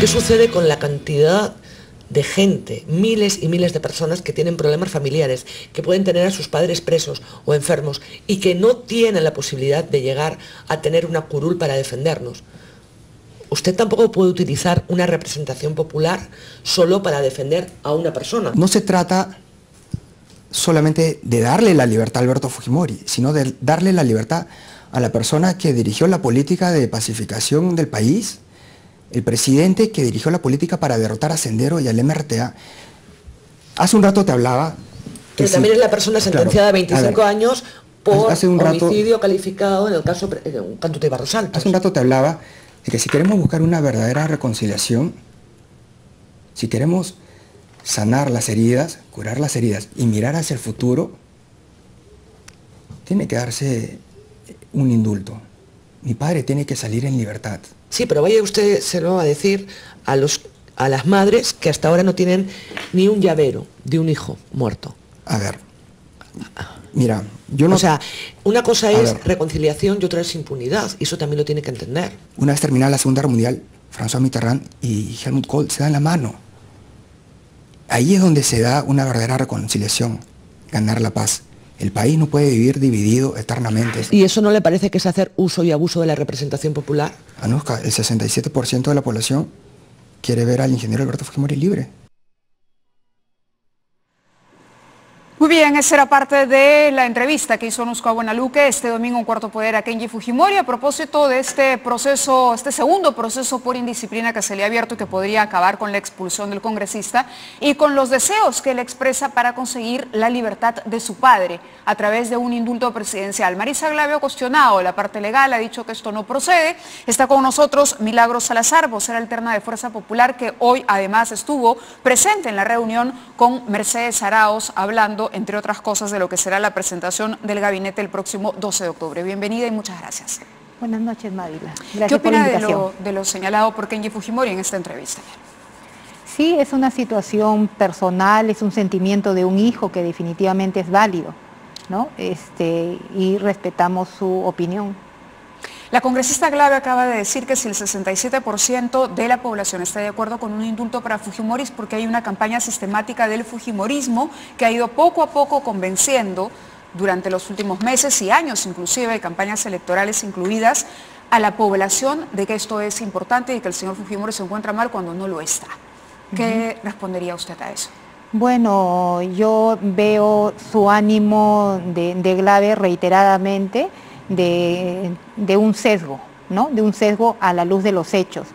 ¿Qué sucede con la cantidad de gente, miles y miles de personas que tienen problemas familiares, que pueden tener a sus padres presos o enfermos y que no tienen la posibilidad de llegar a tener una curul para defendernos. Usted tampoco puede utilizar una representación popular solo para defender a una persona. No se trata solamente de darle la libertad a Alberto Fujimori, sino de darle la libertad a la persona que dirigió la política de pacificación del país, el presidente que dirigió la política para derrotar a Sendero y al MRTA. Hace un rato te hablaba... Que, también es la persona sentenciada a 25 años por homicidio calificado en el caso de Cantute Barros Hace un rato te hablaba de que si queremos buscar una verdadera reconciliación, si queremos sanar las heridas, curar las heridas y mirar hacia el futuro, tiene que darse un indulto. Mi padre tiene que salir en libertad. Sí, pero vaya usted se lo va a decir a, los, a las madres que hasta ahora no tienen ni un llavero de un hijo muerto. A ver, mira, yo no... O sea, una cosa es reconciliación y otra es impunidad, y eso también lo tiene que entender. Una vez terminada la Segunda Guerra Mundial, François Mitterrand y Helmut Kohl se dan la mano. Ahí es donde se da una verdadera reconciliación, ganar la paz. El país no puede vivir dividido eternamente. ¿Y eso no le parece que es hacer uso y abuso de la representación popular? Anuska, el 67% de la población quiere ver al ingeniero Alberto Fujimori libre. Muy bien, esa era parte de la entrevista que hizo Onuska Buenaluque este domingo en Cuarto Poder a Kenji Fujimori a propósito de este proceso, este segundo proceso por indisciplina que se le ha abierto y que podría acabar con la expulsión del congresista y con los deseos que él expresa para conseguir la libertad de su padre a través de un indulto presidencial. Marisa Glavio cuestionado la parte legal, ha dicho que esto no procede. Está con nosotros Milagros Salazar, vocera alterna de Fuerza Popular, que hoy además estuvo presente en la reunión con Mercedes Araos hablando entre otras cosas, de lo que será la presentación del gabinete el próximo 12 de octubre. Bienvenida y muchas gracias. Buenas noches, Mávila. ¿Qué opina de lo, de lo señalado por Kenji Fujimori en esta entrevista? Sí, es una situación personal, es un sentimiento de un hijo que definitivamente es válido, ¿no? Este, y respetamos su opinión. La congresista Glave acaba de decir que si el 67% de la población está de acuerdo con un indulto para Fujimori es porque hay una campaña sistemática del Fujimorismo que ha ido poco a poco convenciendo durante los últimos meses y años, inclusive campañas electorales incluidas, a la población de que esto es importante y que el señor Fujimori se encuentra mal cuando no lo está. ¿Qué respondería usted a eso? Bueno, yo veo su ánimo de, de Glave reiteradamente de, un sesgo, ¿no? de un sesgo a la luz de los hechos.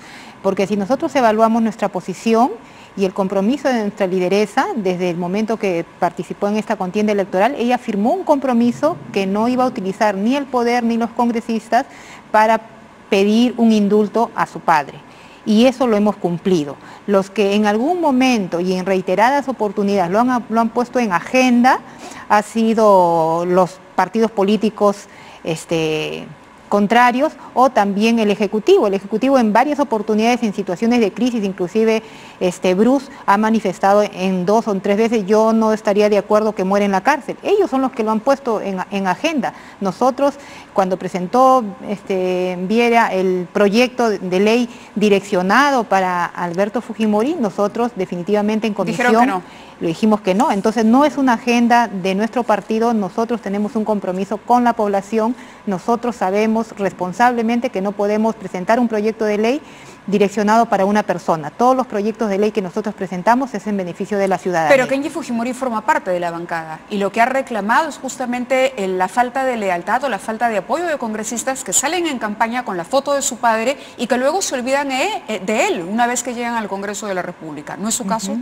Porque si nosotros evaluamos nuestra posición y el compromiso de nuestra lideresa, desde el momento que participó en esta contienda electoral, ella firmó un compromiso que no iba a utilizar ni el poder ni los congresistas para pedir un indulto a su padre. Y eso lo hemos cumplido. Los que en algún momento y en reiteradas oportunidades lo han, lo han puesto en agenda, han sido los partidos políticos este, contrarios o también el Ejecutivo. El Ejecutivo en varias oportunidades, en situaciones de crisis, inclusive este, Bruce ha manifestado en dos o tres veces, yo no estaría de acuerdo que muera en la cárcel. Ellos son los que lo han puesto en, agenda. Nosotros, cuando presentó este, Viera el proyecto de ley direccionado para Alberto Fujimori, nosotros definitivamente en comisión le dijimos que no. Entonces no es una agenda de nuestro partido, nosotros tenemos un compromiso con la población, nosotros sabemos responsablemente que no podemos presentar un proyecto de ley direccionado para una persona. Todos los proyectos de ley que nosotros presentamos es en beneficio de la ciudadanía. Pero Kenji Fujimori forma parte de la bancada y lo que ha reclamado es justamente la falta de lealtad o la falta de apoyo de congresistas que salen en campaña con la foto de su padre y que luego se olvidan de él una vez que llegan al Congreso de la República. ¿No es su caso?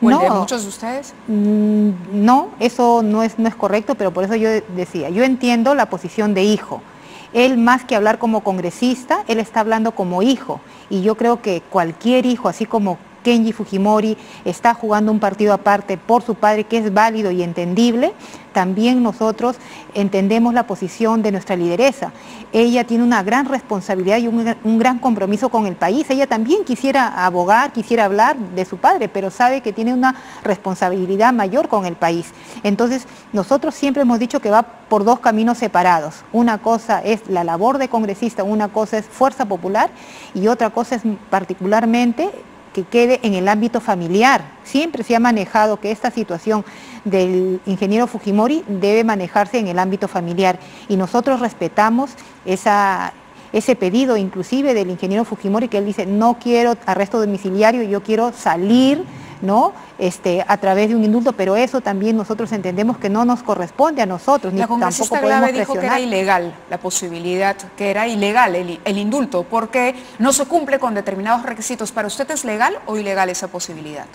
No, muchos de ustedes? Mm, no, eso no es, no es correcto, pero por eso yo decía, yo entiendo la posición de hijo. Él más que hablar como congresista, él está hablando como hijo. Y yo creo que cualquier hijo, así como Kenji Fujimori está jugando un partido aparte por su padre que es válido y entendible, también nosotros entendemos la posición de nuestra lideresa. Ella tiene una gran responsabilidad y un, gran compromiso con el país. Ella también quisiera abogar, quisiera hablar de su padre, pero sabe que tiene una responsabilidad mayor con el país. Entonces, nosotros siempre hemos dicho que va por dos caminos separados. Una cosa es la labor de congresista, una cosa es fuerza popular y otra cosa es particularmente que quede en el ámbito familiar. Siempre se ha manejado que esta situación del ingeniero Fujimori debe manejarse en el ámbito familiar y nosotros respetamos ese pedido inclusive del ingeniero Fujimori que él dice no quiero arresto domiciliario, yo quiero salir ¿no? Este, a través de un indulto, pero eso también nosotros entendemos que no nos corresponde a nosotros, ni tampoco podemos dijo que era ilegal la posibilidad, que era ilegal el, el, indulto, porque no se cumple con determinados requisitos. ¿Para usted es legal o ilegal esa posibilidad?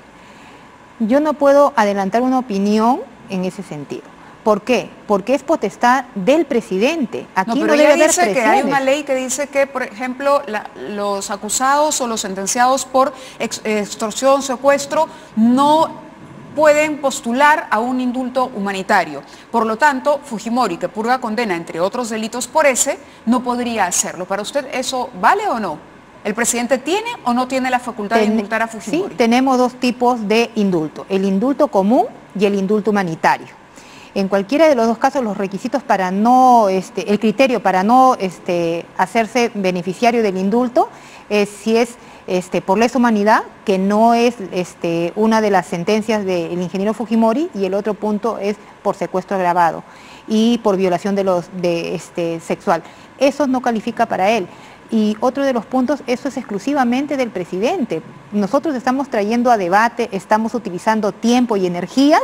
Yo no puedo adelantar una opinión en ese sentido. ¿Por qué? Porque es potestad del presidente. Aquí no, pero debe dice que hay una ley que dice que, por ejemplo, los acusados o los sentenciados por extorsión, secuestro, no pueden postular a un indulto humanitario. Por lo tanto, Fujimori, que purga condena, entre otros delitos por ese, no podría hacerlo. ¿Para usted eso vale o no? ¿El presidente tiene o no tiene la facultad de indultar a Fujimori? Sí, tenemos dos tipos de indulto, el indulto común y el indulto humanitario. En cualquiera de los dos casos, los requisitos para no, este, el criterio para no este, hacerse beneficiario del indulto es si es este, por lesa humanidad, que no es una de las sentencias del ingeniero Fujimori, y el otro punto es por secuestro agravado y por violación de los, de, este, sexual. Eso no califica para él. Y otro de los puntos, eso es exclusivamente del presidente. Nosotros estamos trayendo a debate, estamos utilizando tiempo y energías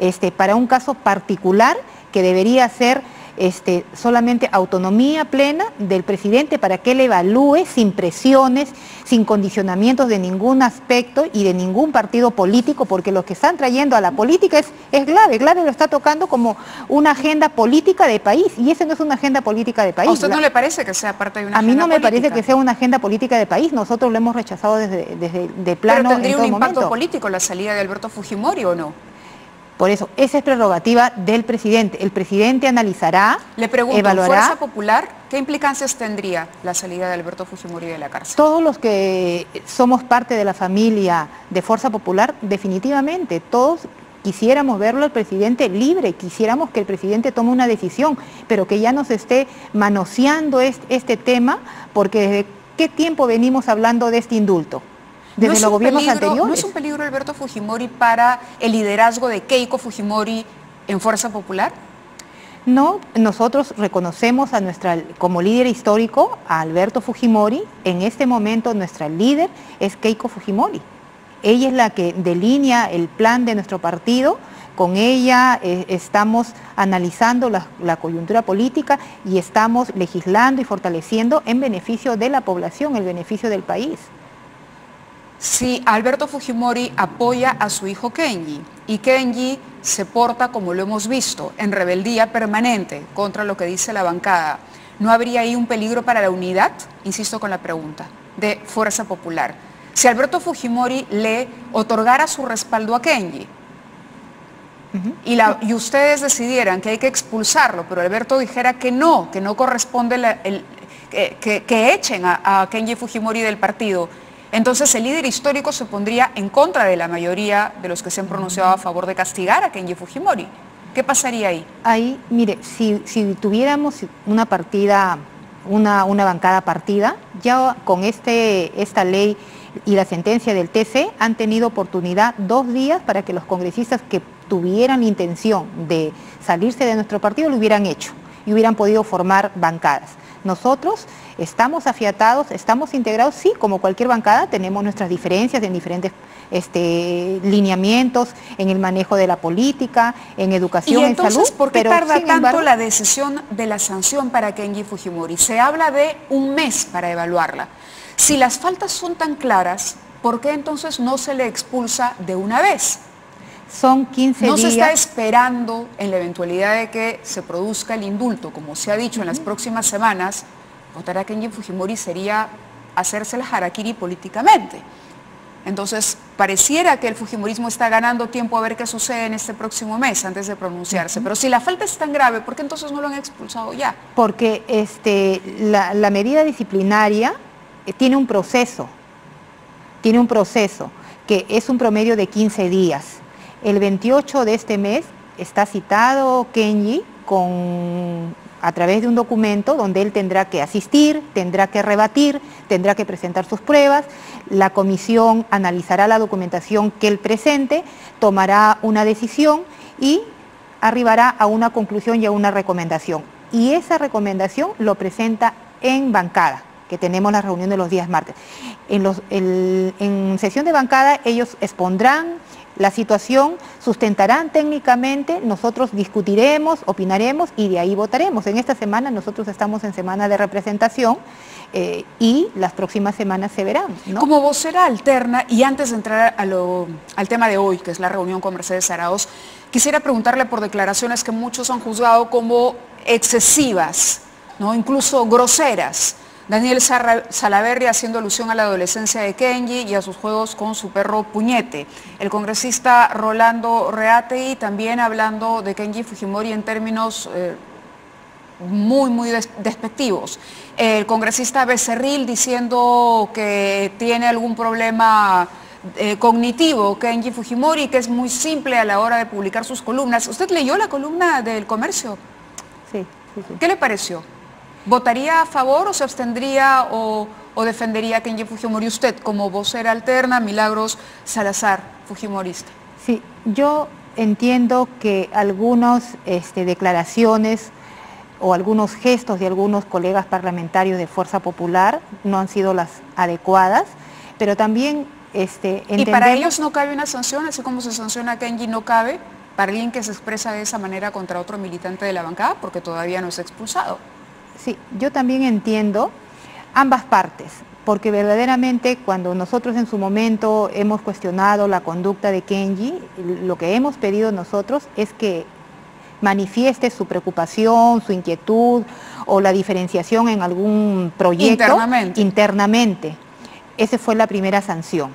este, para un caso particular que debería ser este, solamente autonomía plena del presidente para que él evalúe sin presiones, sin condicionamientos de ningún aspecto y de ningún partido político, porque lo que están trayendo a la política es, es grave. Grave lo está tocando como una agenda política de país y esa no es una agenda política de país. ¿A usted no le parece que sea parte de una agenda política? A mí no me parece que sea una agenda política de país. Nosotros lo hemos rechazado desde, desde de plano ¿Pero tendría un impacto político la salida de Alberto Fujimori o no? Por eso, esa es prerrogativa del presidente. El presidente analizará, Le pregunto, evaluará... ¿Fuerza Popular qué implicancias tendría la salida de Alberto Fujimori de la cárcel? Todos los que somos parte de la familia de Fuerza Popular, definitivamente, todos quisiéramos verlo al presidente libre, quisiéramos que el presidente tome una decisión, pero que ya nos esté manoseando este tema, porque desde qué tiempo venimos hablando de este indulto desde los gobiernos anteriores. ¿No es un peligro Alberto Fujimori para el liderazgo de Keiko Fujimori en Fuerza Popular? No, nosotros reconocemos a nuestra, como líder histórico a Alberto Fujimori. En este momento nuestra líder es Keiko Fujimori. Ella es la que delinea el plan de nuestro partido. Con ella eh, estamos analizando la, la coyuntura política y estamos legislando y fortaleciendo en beneficio de la población, el beneficio del país si Alberto Fujimori apoya a su hijo Kenji y Kenji se porta, como lo hemos visto, en rebeldía permanente contra lo que dice la bancada, ¿no habría ahí un peligro para la unidad? Insisto con la pregunta, de Fuerza Popular. Si Alberto Fujimori le otorgara su respaldo a Kenji y, ustedes decidieran que hay que expulsarlo, pero Alberto dijera que no, que no corresponde el, que, echen a Kenji Fujimori del partido, entonces el líder histórico se pondría en contra de la mayoría de los que se han pronunciado a favor de castigar a Kenji Fujimori. ¿Qué pasaría ahí? Ahí, mire, si, tuviéramos una partida, una, una, bancada partida, ya con este, esta ley y la sentencia del TC han tenido oportunidad dos días para que los congresistas que tuvieran intención de salirse de nuestro partido lo hubieran hecho y hubieran podido formar bancadas. Nosotros estamos afiatados, estamos integrados, sí, como cualquier bancada, tenemos nuestras diferencias en diferentes este, lineamientos, en el manejo de la política, en educación, en salud. ¿por qué tarda tanto la decisión de la sanción para Kenji Fujimori? Se habla de un mes para evaluarla. Si las faltas son tan claras, ¿por qué entonces no se le expulsa de una vez? Son 15 días. ¿No se está esperando en la eventualidad de que se produzca el indulto, como se ha dicho en las próximas semanas, votar a Kenji Fujimori sería hacerse el harakiri políticamente. Entonces, pareciera que el Fujimorismo está ganando tiempo a ver qué sucede en este próximo mes antes de pronunciarse. Pero si la falta es tan grave, ¿por qué entonces no lo han expulsado ya? Porque este, la, la medida disciplinaria eh, tiene un proceso, tiene un proceso que es un promedio de 15 días. El 28 de este mes está citado Kenji con a través de un documento donde él tendrá que asistir, tendrá que rebatir, tendrá que presentar sus pruebas, la comisión analizará la documentación que él presente, tomará una decisión y arribará a una conclusión y a una recomendación. Y esa recomendación lo presenta en bancada, que tenemos la reunión de los días martes. En, sesión de bancada ellos expondrán la situación, sustentarán técnicamente, nosotros discutiremos, opinaremos y de ahí votaremos. En esta semana nosotros estamos en semana de representación eh, y las próximas semanas se verán. Como vocera alterna, y antes de entrar al tema de hoy, que es la reunión con Mercedes Arauz, quisiera preguntarle por declaraciones que muchos han juzgado como excesivas, ¿no? incluso groseras. Daniel Salaverri haciendo alusión a la adolescencia de Kenji y a sus juegos con su perro Puñete. El congresista Rolando Reatei también hablando de Kenji Fujimori en términos eh, muy, muy despectivos. El congresista Becerril diciendo que tiene algún problema eh, cognitivo Kenji Fujimori, que es muy simple a la hora de publicar sus columnas. ¿Usted leyó la columna del comercio? Sí, sí, sí. ¿Qué le pareció? ¿Votaría a favor o se abstendría o, defendería a Kenji Fujimori usted como vocera alterna, Milagros Salazar, Fujimorista? Sí, yo entiendo que algunas este, declaraciones o algunos gestos de algunos colegas parlamentarios de Fuerza Popular no han sido las adecuadas, pero también este, ¿Y para ellos no cabe una sanción, así como se sanciona a Kenji no cabe para alguien que se expresa de esa manera contra otro militante de la bancada porque todavía no es expulsado? Sí, yo también entiendo ambas partes, porque verdaderamente cuando nosotros en su momento hemos cuestionado la conducta de Kenji, lo que hemos pedido nosotros es que manifieste su preocupación, su inquietud o la diferenciación en algún proyecto internamente. internamente. Esa fue la primera sanción.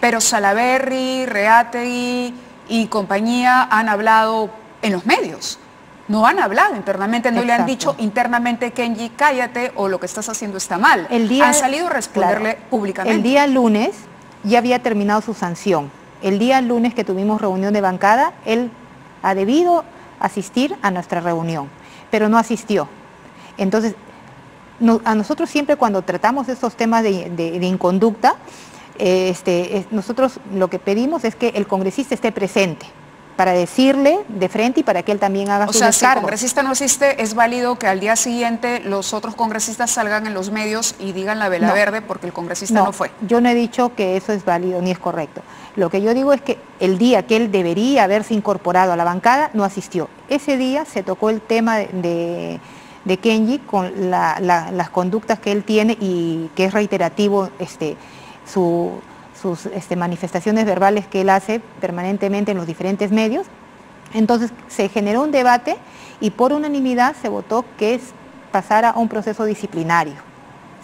Pero Salaberry, Reategui y compañía han hablado en los medios no han hablado internamente, no le han dicho internamente, Kenji, cállate o lo que estás haciendo está mal. El día, han salido a responderle públicamente. El día lunes ya había terminado su sanción. El día lunes que tuvimos reunión de bancada, él ha debido asistir a nuestra reunión, pero no asistió. Entonces, a nosotros siempre cuando tratamos estos temas de, inconducta, este, nosotros lo que pedimos es que el congresista esté presente para decirle de frente y para que él también haga o su sea, si el congresista no asiste, es válido que al día siguiente los otros congresistas salgan en los medios y digan la vela verde porque el congresista no, fue. Yo no he dicho que eso es válido ni es correcto. Lo que yo digo es que el día que él debería haberse incorporado a la bancada, no asistió. Ese día se tocó el tema de, Kenji con las conductas que él tiene y que es reiterativo este, su, sus este, manifestaciones verbales que él hace permanentemente en los diferentes medios. Entonces se generó un debate y por unanimidad se votó que es pasara a un proceso disciplinario.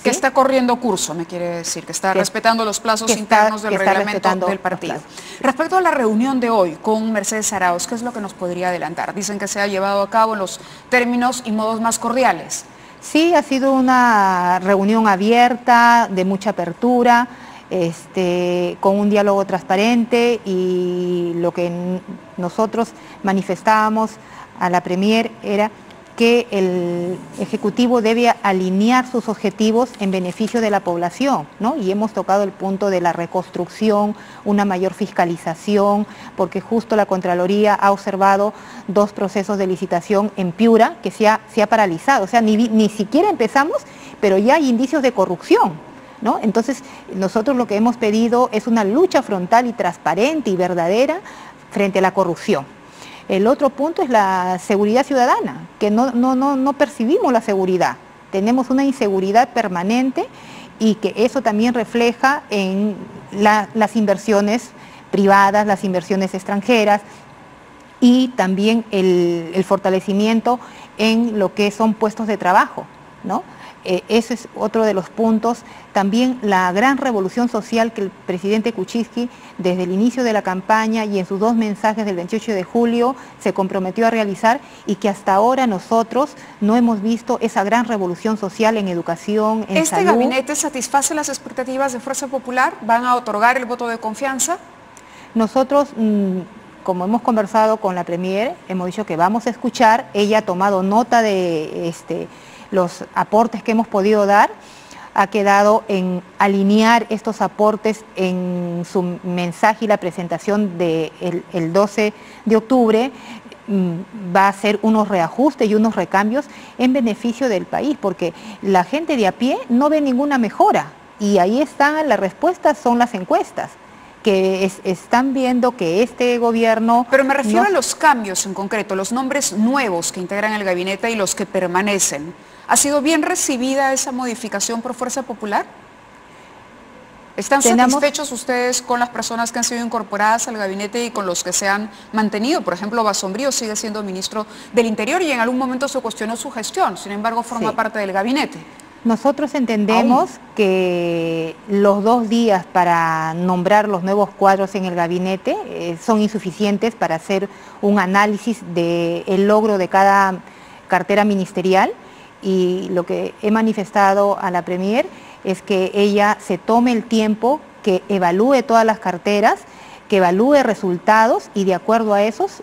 Que está corriendo curso, me quiere decir, que está respetando los plazos internos del reglamento del partido. Respecto a la reunión de hoy con Mercedes Arauz, ¿qué es lo que nos podría adelantar? Dicen que se ha llevado a cabo en los términos y modos más cordiales. Sí, ha sido una reunión abierta, de mucha apertura este, con un diálogo transparente y lo que nosotros manifestábamos a la Premier era que el Ejecutivo debe alinear sus objetivos en beneficio de la población, ¿no? Y hemos tocado el punto de la reconstrucción, una mayor fiscalización, porque justo la Contraloría ha observado dos procesos de licitación en Piura que se ha, se ha paralizado, o sea, ni, ni siquiera empezamos, pero ya hay indicios de corrupción, entonces, nosotros lo que hemos pedido es una lucha frontal y transparente y verdadera frente a la corrupción. El otro punto es la seguridad ciudadana, que no, no, percibimos la seguridad, tenemos una inseguridad permanente y que eso también refleja en las inversiones privadas, las inversiones extranjeras y también el, el, fortalecimiento en lo que son puestos de trabajo. ¿no? Eh, ese es otro de los puntos. También la gran revolución social que el presidente Kuczynski desde el inicio de la campaña y en sus dos mensajes del 28 de julio se comprometió a realizar y que hasta ahora nosotros no hemos visto esa gran revolución social en educación, en ¿Este gabinete satisface las expectativas de Fuerza Popular? ¿Van a otorgar el voto de confianza? Nosotros... Mm, como hemos conversado con la Premier, hemos dicho que vamos a escuchar, ella ha tomado nota de este, los aportes que hemos podido dar, ha quedado en alinear estos aportes en su mensaje y la presentación del el 12 de octubre, mm, va a hacer unos reajustes y unos recambios en beneficio del país, porque la gente de a pie no ve ninguna mejora y ahí están las respuestas, son las encuestas que están viendo que este gobierno... Pero me refiero a los cambios en concreto, los nombres nuevos que integran el gabinete y los que permanecen. ¿Ha sido bien recibida esa modificación por Fuerza Popular? ¿Están satisfechos ustedes con las personas que han sido incorporadas al gabinete y con los que se han mantenido? Por ejemplo, Basombrío sigue siendo ministro del Interior y en algún momento se cuestionó su gestión, sin embargo forma parte del gabinete. Nosotros entendemos que los dos días para nombrar los nuevos cuadros en el gabinete eh, son insuficientes para hacer un análisis del logro de cada cartera ministerial y lo que he manifestado a la Premier es que ella se tome el tiempo, que evalúe todas las carteras, que evalúe resultados y de acuerdo a esos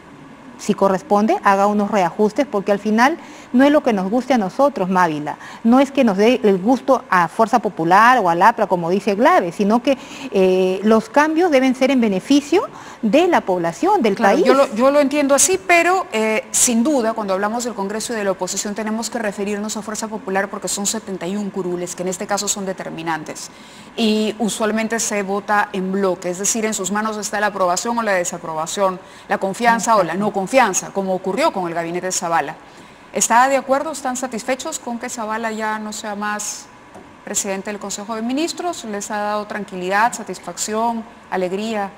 si corresponde, haga unos reajustes, porque al final no es lo que nos guste a nosotros, Mávila, no es que nos dé el gusto a Fuerza Popular o al APRA, como dice Glave, sino que eh, los cambios deben ser en beneficio de la población, del país. Yo lo, entiendo así, pero eh, sin duda, cuando hablamos del Congreso y de la oposición, tenemos que referirnos a Fuerza Popular porque son 71 curules, que en este caso son determinantes. Y usualmente se vota en bloque, es decir, en sus manos está la aprobación o la desaprobación, la confianza o la no confianza, como ocurrió con el gabinete de Zavala. ¿Está de acuerdo? ¿Están satisfechos con que Zavala ya no sea más presidente del Consejo de Ministros? ¿Les ha dado tranquilidad, satisfacción, alegría?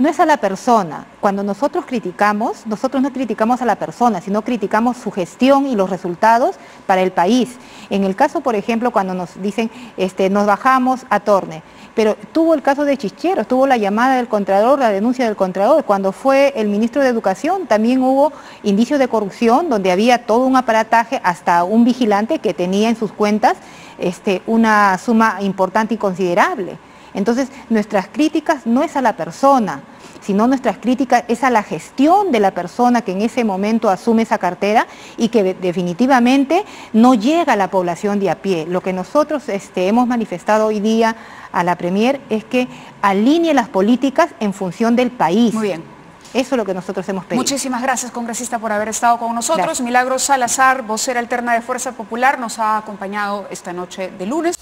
No es a la persona. Cuando nosotros criticamos, nosotros no criticamos a la persona, sino criticamos su gestión y los resultados para el país. En el caso, por ejemplo, cuando nos dicen, este, nos bajamos a Torne, pero tuvo el caso de Chicheros, tuvo la llamada del Contralor, la denuncia del Contralor. Cuando fue el ministro de Educación también hubo indicios de corrupción donde había todo un aparataje, hasta un vigilante que tenía en sus cuentas este, una suma importante y considerable. Entonces, nuestras críticas no es a la persona, sino nuestras críticas es a la gestión de la persona que en ese momento asume esa cartera y que definitivamente no llega a la población de a pie. Lo que nosotros este, hemos manifestado hoy día a la Premier es que alinee las políticas en función del país. Muy bien. Eso es lo que nosotros hemos pedido. Muchísimas gracias, congresista, por haber estado con nosotros. Milagros Salazar, vocera alterna de Fuerza Popular, nos ha acompañado esta noche de lunes.